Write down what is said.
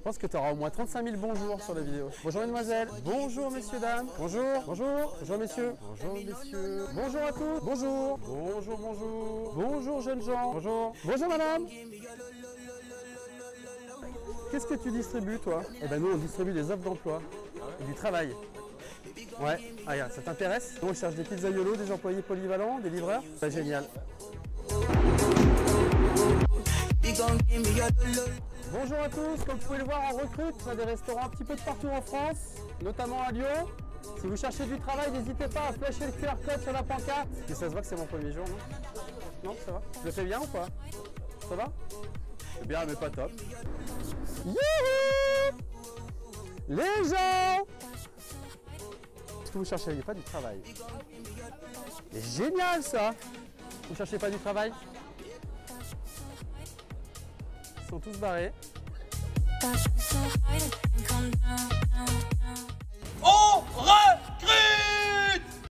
Je pense que tu auras au moins 35 000 bonjours sur la vidéo. Bonjour mesdemoiselles, bonjour messieurs dames, bonjour, bonjour, bonjour messieurs, bonjour messieurs, bonjour à tous, bonjour, bonjour, bonjour, bonjour jeunes gens, bonjour, bonjour madame. Qu'est-ce que tu distribues toi? Eh ben nous on distribue des offres d'emploi. Et du travail. Ouais, ah, regarde, ça t'intéresse? Nous on cherche des pizzaiolos, des employés polyvalents, des livreurs. C'est génial. Bonjour à tous, comme vous pouvez le voir, on recrute on a des restaurants un petit peu de partout en France, notamment à Lyon. Si vous cherchez du travail, n'hésitez pas à flasher le QR code sur la pancarte. Et ça se voit que c'est mon premier jour, non? Non, ça va. Je le fais bien ou pas? Ça va? C'est bien, mais pas top. Youhou! Les gens! Est-ce que vous cherchez pas du travail? C'est génial ça! Vous cherchez pas du travail? 25-30 dahi.